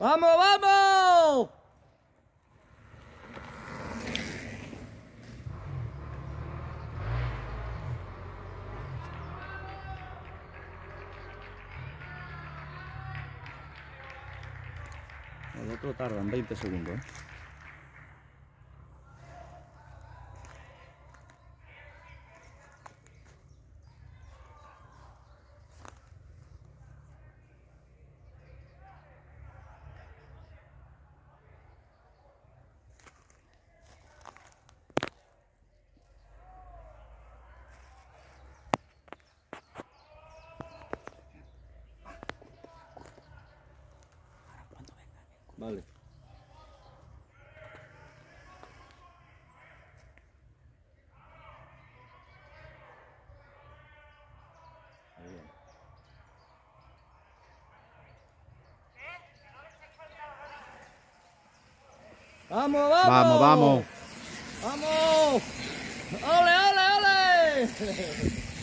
¡Vamos, vamos! El otro tarda en 20 segundos. ¿eh? Vale. ¡Vamos, vamos! Vamos, vamos. ¡Vamos! ¡Ole, ole, ole!